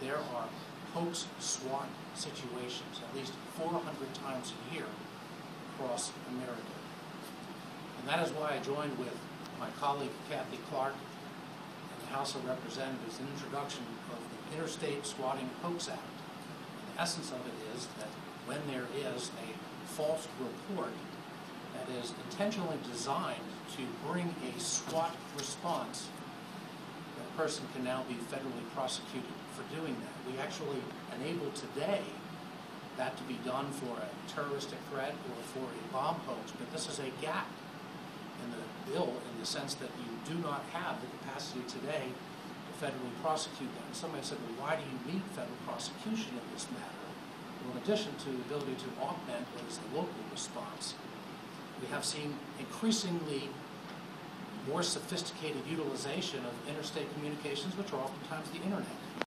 there are hoax SWAT situations at least 400 times a year across America. And that is why I joined with my colleague Kathy Clark in the House of Representatives in introduction of the Interstate Swatting Hoax Act. And the essence of it is that when there is a false report that is intentionally designed to bring a SWAT response, that person can now be federally prosecuted for doing that. We actually enable today that to be done for a terroristic threat or for a bomb hoax, but this is a gap in the bill in the sense that you do not have the capacity today to federally prosecute. And somebody said, well, why do you need federal prosecution in this matter? Well, in addition to the ability to augment what is the local response, we have seen increasingly more sophisticated utilization of interstate communications, which are oftentimes the internet.